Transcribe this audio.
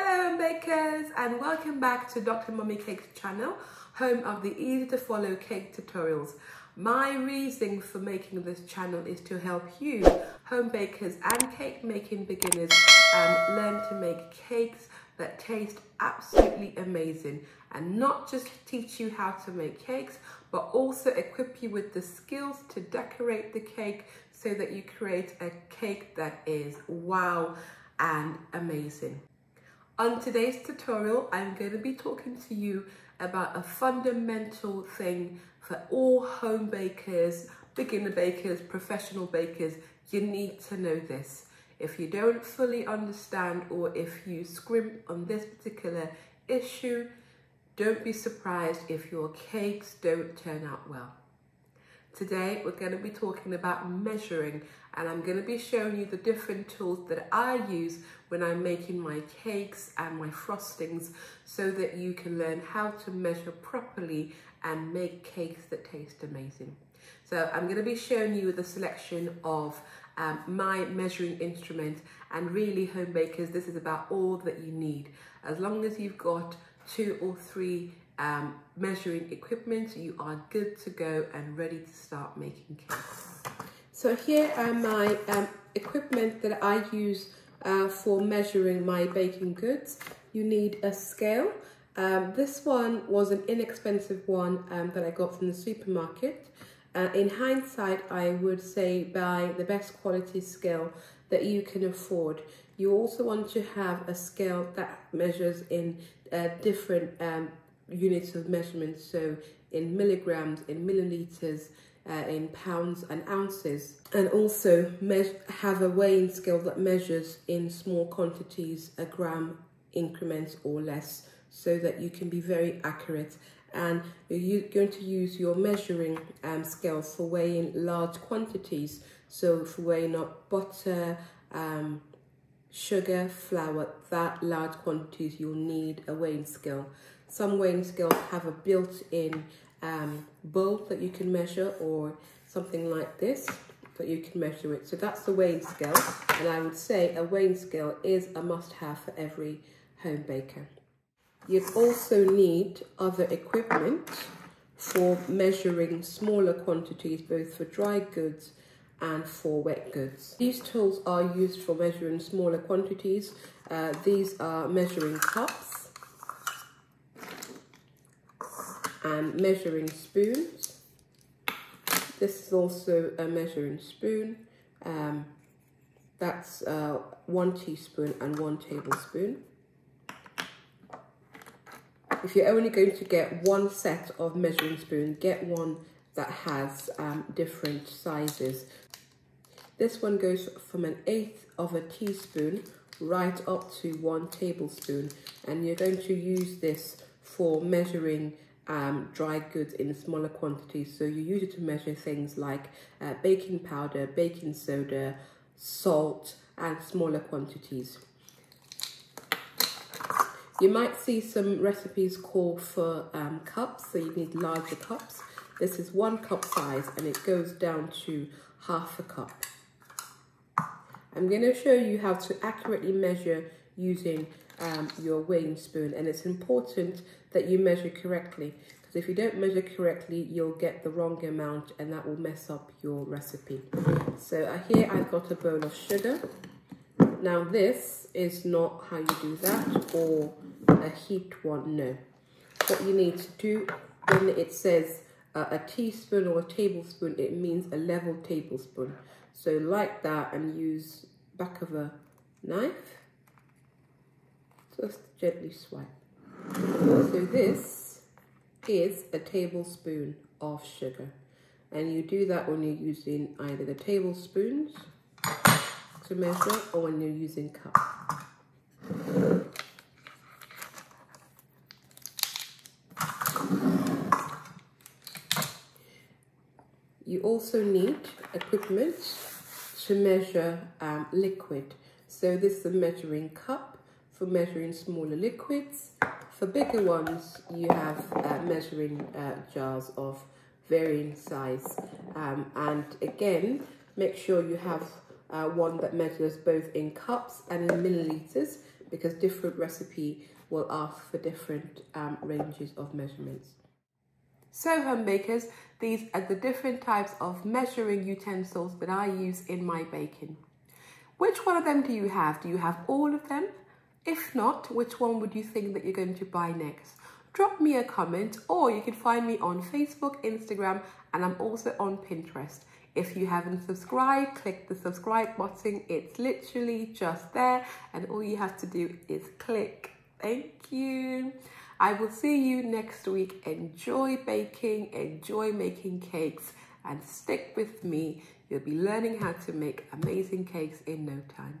Hello bakers and welcome back to Dr. Mummy Cakes channel, home of the easy to follow cake tutorials. My reason for making this channel is to help you, home bakers and cake making beginners, um, learn to make cakes that taste absolutely amazing and not just teach you how to make cakes, but also equip you with the skills to decorate the cake so that you create a cake that is wow and amazing. On today's tutorial, I'm going to be talking to you about a fundamental thing for all home bakers, beginner bakers, professional bakers. You need to know this. If you don't fully understand or if you scrimp on this particular issue, don't be surprised if your cakes don't turn out well. Today we're going to be talking about measuring and I'm going to be showing you the different tools that I use when I'm making my cakes and my frostings so that you can learn how to measure properly and make cakes that taste amazing. So I'm going to be showing you the selection of um, my measuring instrument and really home bakers this is about all that you need. As long as you've got two or three um, measuring equipment, you are good to go and ready to start making cakes. So here are my um, equipment that I use uh, for measuring my baking goods. You need a scale. Um, this one was an inexpensive one um, that I got from the supermarket. Uh, in hindsight, I would say buy the best quality scale that you can afford. You also want to have a scale that measures in uh, different um, units of measurement, so in milligrams, in milliliters, uh, in pounds and ounces, and also have a weighing scale that measures in small quantities, a gram increments or less, so that you can be very accurate. And you're going to use your measuring um, scale for weighing large quantities, so for weighing up butter, um, sugar, flour, that large quantities, you'll need a weighing scale. Some weighing scales have a built-in um, bowl that you can measure or something like this that you can measure it. So that's the weighing scale. And I would say a weighing scale is a must-have for every home baker. You'd also need other equipment for measuring smaller quantities, both for dry goods and for wet goods. These tools are used for measuring smaller quantities. Uh, these are measuring cups and measuring spoons. This is also a measuring spoon. Um, that's uh, one teaspoon and one tablespoon. If you're only going to get one set of measuring spoon, get one that has um, different sizes. This one goes from an eighth of a teaspoon right up to one tablespoon and you're going to use this for measuring um, dry goods in smaller quantities. So you use it to measure things like uh, baking powder, baking soda, salt, and smaller quantities. You might see some recipes call for um, cups, so you need larger cups. This is one cup size and it goes down to half a cup. I'm going to show you how to accurately measure using um, your weighing spoon and it's important that you measure correctly because if you don't measure correctly you'll get the wrong amount and that will mess up your recipe. So here I've got a bowl of sugar. Now this is not how you do that or a heaped one, no. What you need to do when it says uh, a teaspoon or a tablespoon, it means a level tablespoon. So like that and use back of a knife just gently swipe. So this is a tablespoon of sugar. And you do that when you're using either the tablespoons to measure or when you're using cup. You also need equipment to measure um, liquid. So this is a measuring cup for measuring smaller liquids. For bigger ones, you have uh, measuring uh, jars of varying size. Um, and again, make sure you have uh, one that measures both in cups and in milliliters because different recipe will ask for different um, ranges of measurements. So home bakers, these are the different types of measuring utensils that I use in my baking. Which one of them do you have? Do you have all of them? If not, which one would you think that you're going to buy next? Drop me a comment or you can find me on Facebook, Instagram, and I'm also on Pinterest. If you haven't subscribed, click the subscribe button. It's literally just there and all you have to do is click. Thank you. I will see you next week. Enjoy baking, enjoy making cakes, and stick with me. You'll be learning how to make amazing cakes in no time.